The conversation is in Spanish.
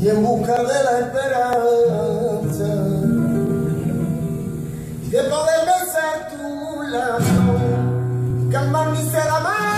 y en busca de la esperanza. Y de poder besar tu lado calmar mi ser amado